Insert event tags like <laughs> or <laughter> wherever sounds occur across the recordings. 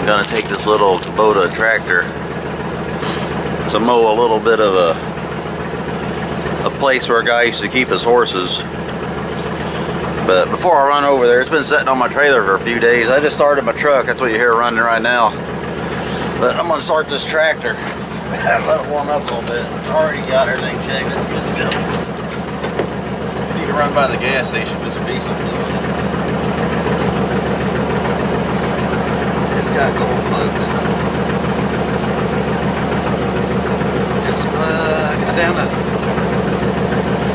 I'm gonna take this little Kubota tractor to mow a little bit of a a place where a guy used to keep his horses. But before I run over there, it's been sitting on my trailer for a few days. I just started my truck. That's what you hear running right now. But I'm gonna start this tractor. <laughs> Let it warm up a little bit. Already got everything checked. It's good to go. Need to run by the gas station for some. It's got glow plugs. It's uh, got down to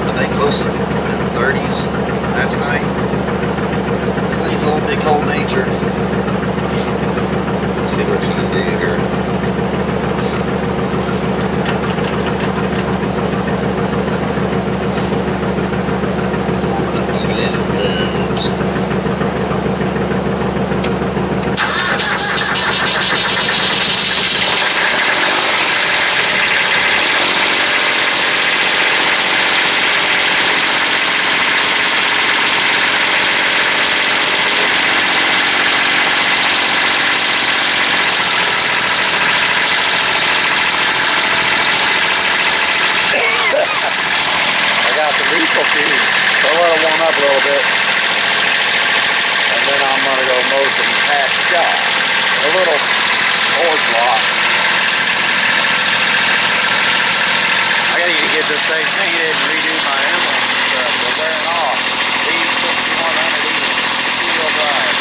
I think close to the 30s last night. This thing's a little big cold nature. Let's see what she can do here. I got the diesel tube, so I'll let it warm up a little bit. And then I'm gonna go mow some past shot. A little horse lot. I gotta get this thing painted and redo my emblem and stuff. They're wearing off. These 6100 even. Two-wheel drive.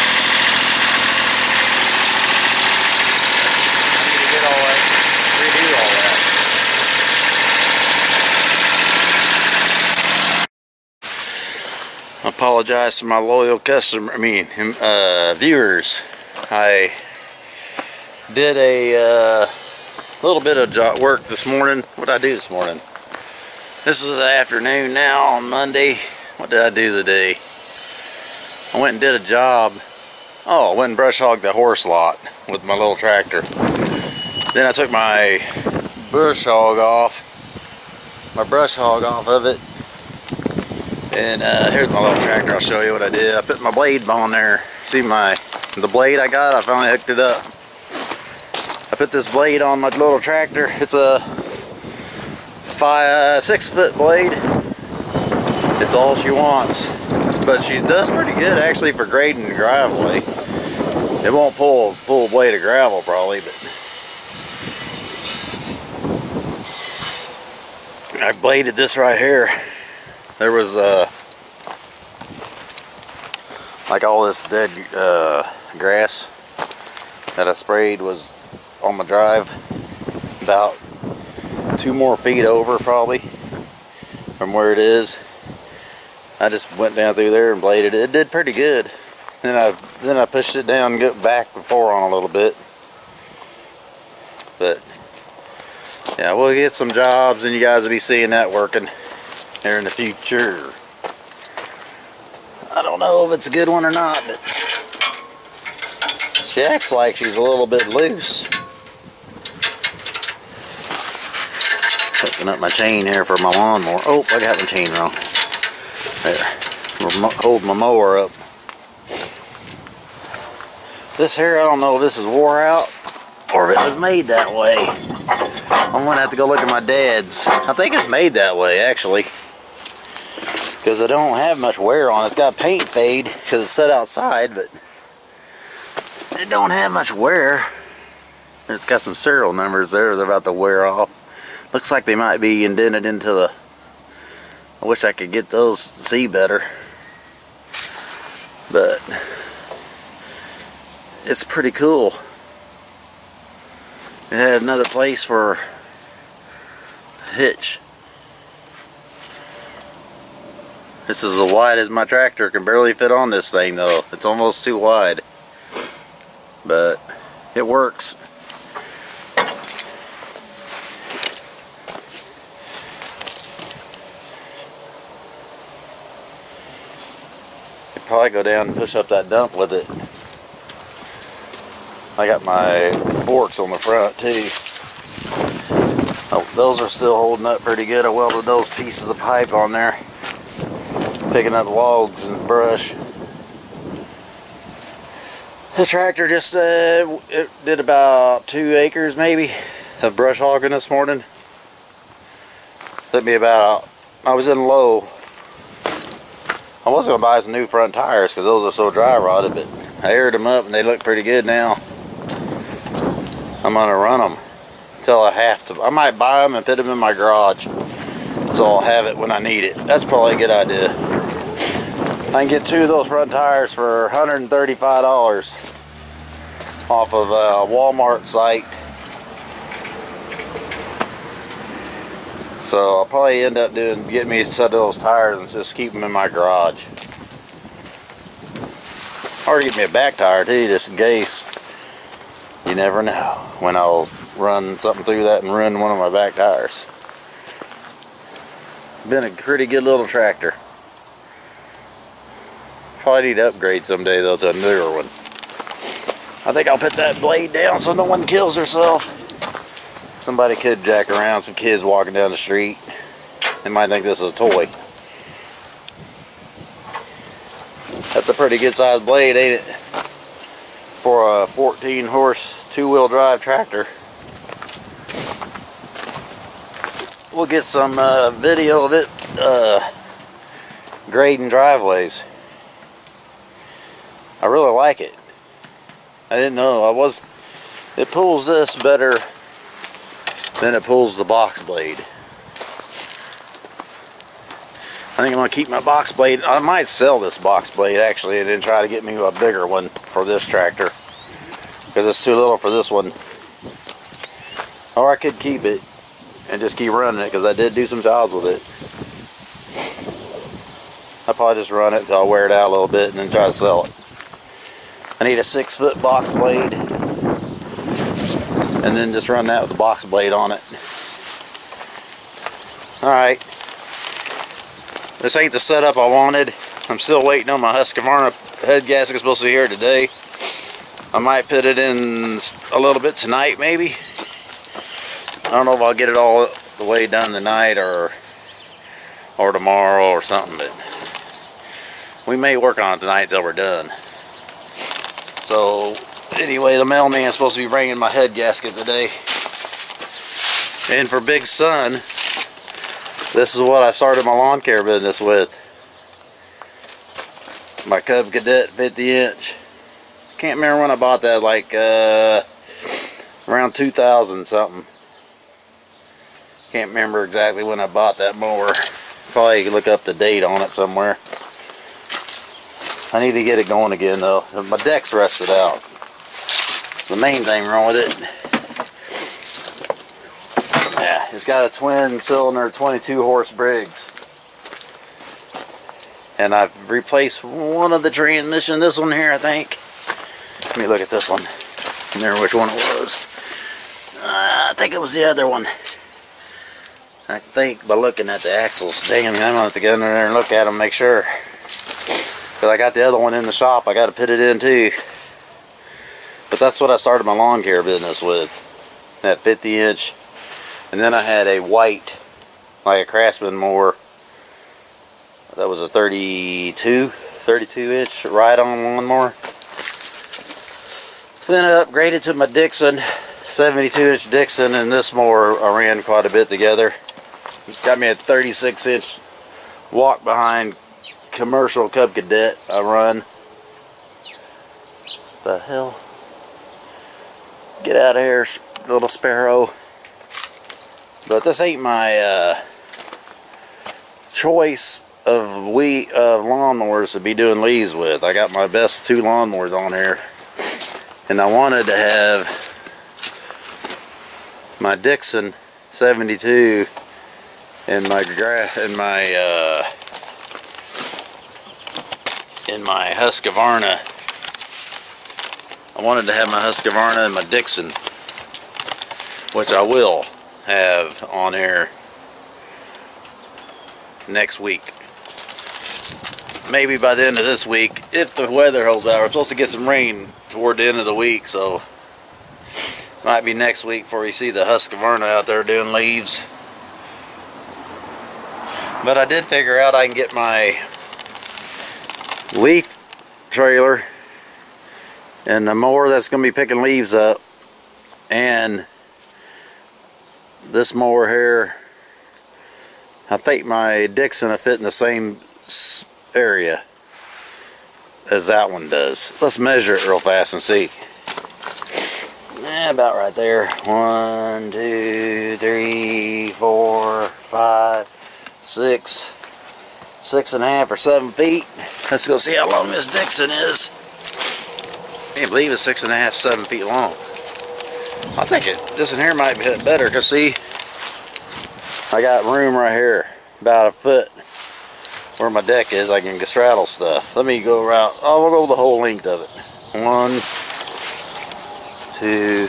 I need to get all that, redo all that. I apologize to my loyal customer, I mean, uh, viewers. I did a uh, little bit of work this morning. What did I do this morning? This is the afternoon now on Monday. What did I do today? I went and did a job. Oh, I went and brush hogged the horse lot with my little tractor. Then I took my brush hog off, my brush hog off of it, and uh, here's my little tractor. I'll show you what I did. I put my blade on there. See my the blade I got? I finally hooked it up. I put this blade on my little tractor. It's a five, six foot blade. It's all she wants, but she does pretty good actually for grading driveway. It won't pull a full blade of gravel probably, but I bladed this right here there was uh like all this dead uh, grass that I sprayed was on my drive about two more feet over probably from where it is. I just went down through there and bladed it. It did pretty good. Then I then I pushed it down and got back before on a little bit. But yeah we'll get some jobs and you guys will be seeing that working here in the future. I don't know if it's a good one or not, but she acts like she's a little bit loose. Hooking up my chain here for my lawnmower. Oh, I got my chain wrong. There. Hold my mower up. This here, I don't know if this is wore out or if it was made that way. I'm gonna have to go look at my dad's. I think it's made that way, actually because I don't have much wear on it. It's got paint fade because it's set outside, but it don't have much wear. It's got some serial numbers there they're about to wear off. Looks like they might be indented into the... I wish I could get those see better. But it's pretty cool. It had another place for a hitch. This is as wide as my tractor can barely fit on this thing though. It's almost too wide. But it works. Could probably go down and push up that dump with it. I got my forks on the front too. Oh, those are still holding up pretty good. I welded those pieces of pipe on there picking up logs and brush. The tractor just uh, did about two acres maybe of brush hogging this morning. Took me about, I was in low. I was gonna buy some new front tires because those are so dry rotted, but I aired them up and they look pretty good now. I'm gonna run them until I have to. I might buy them and put them in my garage so I'll have it when I need it. That's probably a good idea. I can get two of those front tires for $135 off of a Walmart site. So I'll probably end up doing getting me a set of those tires and just keep them in my garage. Or get me a back tire too, just in case. You never know when I'll run something through that and ruin one of my back tires. It's been a pretty good little tractor. Probably need to upgrade someday though to a newer one. I think I'll put that blade down so no one kills herself. Somebody could jack around, some kids walking down the street. They might think this is a toy. That's a pretty good sized blade, ain't it? For a 14 horse two wheel drive tractor. We'll get some uh, video of it uh, grading driveways. I really like it. I didn't know. I was. It pulls this better than it pulls the box blade. I think I'm going to keep my box blade. I might sell this box blade actually and then try to get me a bigger one for this tractor. Because it's too little for this one. Or I could keep it and just keep running it because I did do some jobs with it. I'll probably just run it until I wear it out a little bit and then try to sell it. Need a six foot box blade and then just run that with the box blade on it. Alright. This ain't the setup I wanted. I'm still waiting on my Husqvarna head gasket supposed to be here today. I might put it in a little bit tonight maybe. I don't know if I'll get it all the way done tonight or or tomorrow or something, but we may work on it tonight till we're done. So anyway, the mailman's supposed to be bringing my head gasket today. And for Big Sun, this is what I started my lawn care business with. My Cub Cadet 50 inch. Can't remember when I bought that, like uh, around 2000 something. Can't remember exactly when I bought that mower. Probably look up the date on it somewhere. I need to get it going again though. My deck's rusted out. The main thing wrong with it. Yeah, it's got a twin cylinder 22 horse Briggs. And I've replaced one of the transmission, this one here I think. Let me look at this one. I Remember which one it was. Uh, I think it was the other one. I think by looking at the axles. Dang, I'm gonna have to get in there and look at them, make sure. I got the other one in the shop. I got to put it in too. But that's what I started my lawn care business with. That 50 inch. And then I had a white, like a Craftsman mower. That was a 32, 32 inch ride-on lawnmower. Then I upgraded to my Dixon, 72 inch Dixon, and this mower I ran quite a bit together. Got me a 36 inch walk behind commercial Cub Cadet I run. The hell? Get out of here, little sparrow. But this ain't my uh, choice of we of lawnmowers to be doing leaves with. I got my best two lawnmowers on here. And I wanted to have my Dixon 72 and my gra and my uh, in my Husqvarna. I wanted to have my Husqvarna and my Dixon, which I will have on air next week. Maybe by the end of this week, if the weather holds out. We're supposed to get some rain toward the end of the week, so might be next week before you see the Husqvarna out there doing leaves. But I did figure out I can get my leaf trailer and the mower that's going to be picking leaves up. And this mower here I think my Dixon will fit in the same area as that one does. Let's measure it real fast and see. Yeah, about right there. One two three four five six six and a half or seven feet let's go see how long this Dixon is can't believe it's six and a half, seven feet long. I think it, this in here might be better because see, I got room right here, about a foot where my deck is. I can straddle stuff. Let me go around. Oh, we'll go the whole length of it. One, two,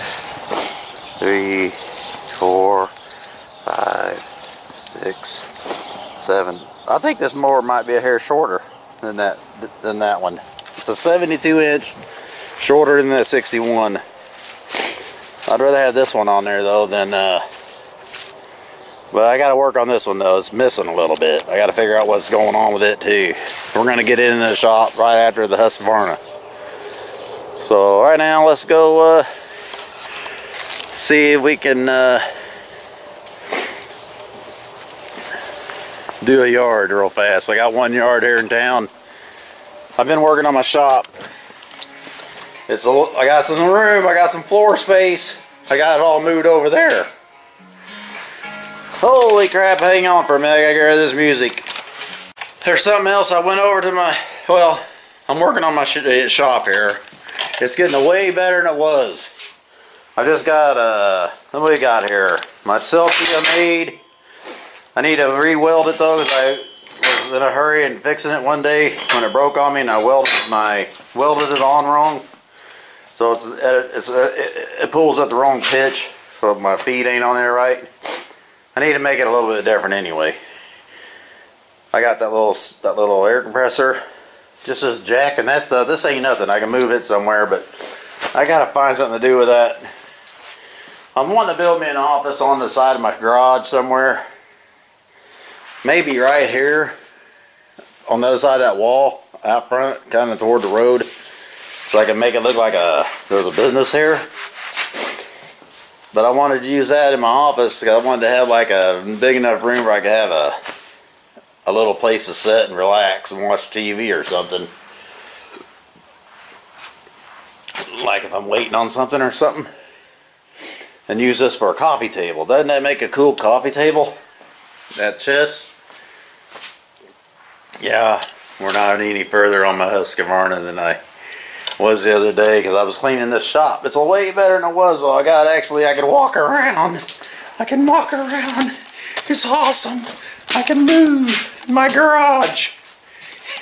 three, four, five, six, seven. I think this mower might be a hair shorter than that than that one. It's a 72 inch shorter than that 61 I'd rather have this one on there though than uh but I got to work on this one though. It's missing a little bit. I got to figure out what's going on with it too. We're gonna get it in the shop right after the Husqvarna. So right now let's go uh see if we can uh do a yard real fast I got one yard here in town I've been working on my shop it's a, I got some room, I got some floor space. I got it all moved over there. Holy crap, hang on for a minute, I gotta get rid of this music. There's something else, I went over to my, well, I'm working on my eh, shop here. It's getting way better than it was. I just got, uh, what do we got here? My selfie I made. I need to re-weld it though, because I was in a hurry and fixing it one day when it broke on me and I welded my, welded it on wrong. So it's, it's it, it pulls at the wrong pitch, so my feet ain't on there right. I need to make it a little bit different anyway. I got that little that little air compressor, just as jack, and that's uh, this ain't nothing. I can move it somewhere, but I gotta find something to do with that. I'm wanting to build me an office on the side of my garage somewhere. Maybe right here on the other side of that wall out front, kind of toward the road so I can make it look like a there's a business here. But I wanted to use that in my office because I wanted to have like a big enough room where I could have a a little place to sit and relax and watch TV or something. Like if I'm waiting on something or something. And use this for a coffee table. Doesn't that make a cool coffee table? That chest? Yeah, we're not any further on my Husqvarna than I was the other day because I was cleaning this shop. It's a way better than it was. I got actually, I can walk around. I can walk around. It's awesome. I can move in my garage. <laughs>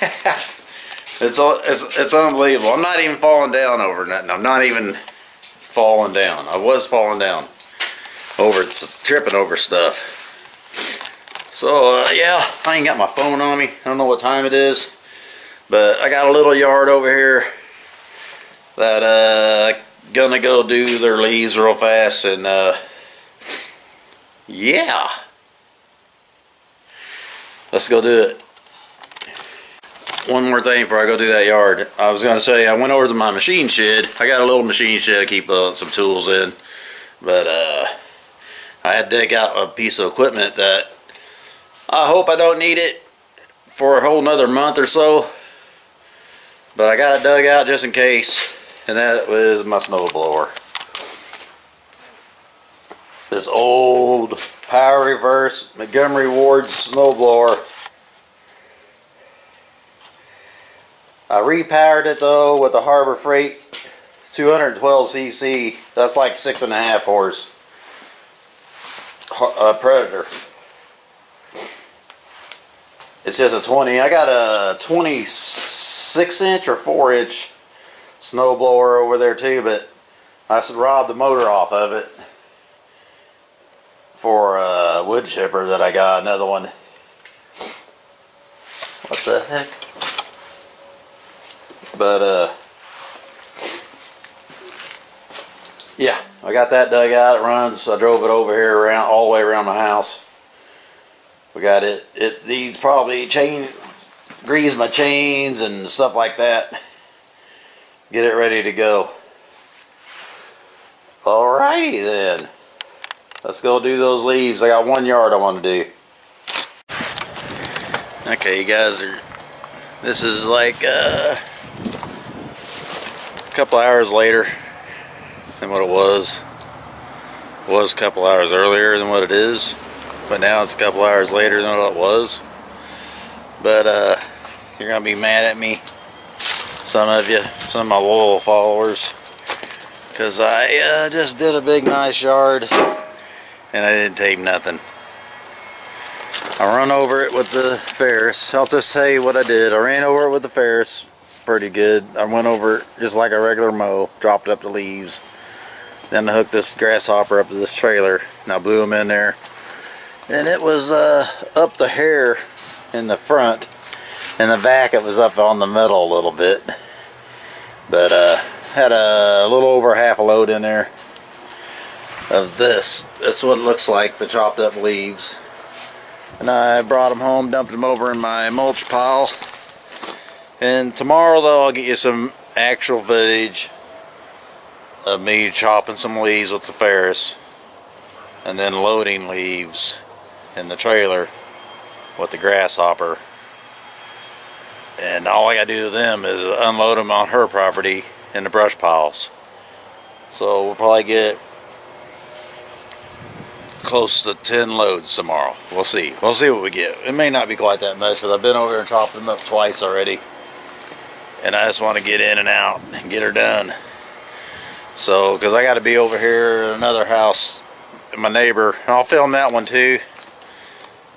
it's, all, it's, it's unbelievable. I'm not even falling down over nothing. I'm not even falling down. I was falling down over, tripping over stuff. So, uh, yeah, I ain't got my phone on me. I don't know what time it is. But I got a little yard over here that uh gonna go do their leaves real fast and uh yeah let's go do it one more thing before I go do that yard I was gonna say I went over to my machine shed I got a little machine shed to keep uh, some tools in but uh I had to dig out a piece of equipment that I hope I don't need it for a whole nother month or so but I got it dug out just in case and that was my snowblower. This old Power Reverse Montgomery Ward snowblower. I repowered it though with the Harbor Freight 212 cc. That's like six and a half horse uh, Predator. It's just a 20. I got a 26 inch or 4 inch snowblower over there too, but I robbed the motor off of it for a wood chipper that I got, another one. What the heck? But, uh, yeah, I got that dug out. It runs. I drove it over here around all the way around my house. We got it. It needs probably chain, grease my chains and stuff like that. get it ready to go. Alrighty then. Let's go do those leaves. I got one yard I want to do. Okay, you guys are. This is like uh, a couple hours later than what it was. It was a couple hours earlier than what it is, but now it's a couple hours later than what it was. But uh, you're gonna be mad at me, some of you, some of my loyal followers, because I uh, just did a big nice yard and I didn't tape nothing. I run over it with the Ferris. I'll just tell you what I did. I ran over it with the Ferris pretty good. I went over it just like a regular mow, dropped up the leaves. Then I hooked this grasshopper up to this trailer and I blew them in there. And it was uh, up the hair in the front. In the back it was up on the middle a little bit. But uh, had a little over half a load in there of this. That's what it looks like, the chopped up leaves. And I brought them home, dumped them over in my mulch pile. And tomorrow though, I'll get you some actual footage of me chopping some leaves with the Ferris. And then loading leaves in the trailer with the grasshopper. And all I gotta do to them is unload them on her property in the brush piles. So we'll probably get close to 10 loads tomorrow. We'll see. We'll see what we get. It may not be quite that much, but I've been over here and chopped them up twice already. And I just want to get in and out and get her done. So, because I got to be over here at another house, my neighbor. And I'll film that one too.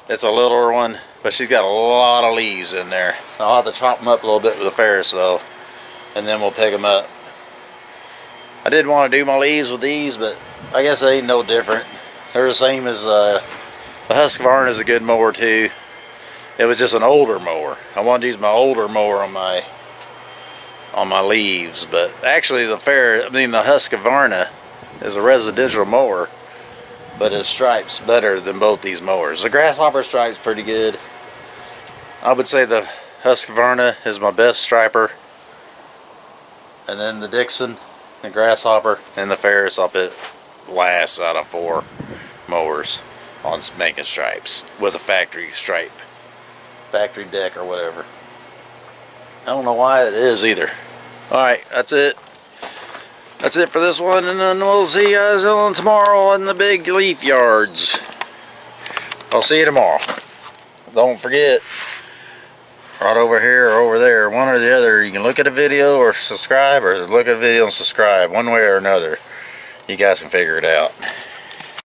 It's a littler one, but she's got a lot of leaves in there. I'll have to chop them up a little bit with a Ferris though. And then we'll pick them up. I did want to do my leaves with these, but I guess they ain't no different. They're the same as uh, the Husqvarna is a good mower too. It was just an older mower. I wanted to use my older mower on my on my leaves, but actually the fair, I mean the Husqvarna is a residential mower, but it stripes better than both these mowers. The Grasshopper stripes pretty good. I would say the Husqvarna is my best striper, and then the Dixon, the Grasshopper, and the Ferris I'll put last out of four mowers on making stripes with a factory stripe factory deck or whatever I don't know why it is either alright that's it that's it for this one and then we'll see you guys on tomorrow in the big leaf yards. I'll see you tomorrow. Don't forget right over here or over there one or the other you can look at a video or subscribe or look at a video and subscribe one way or another. You guys can figure it out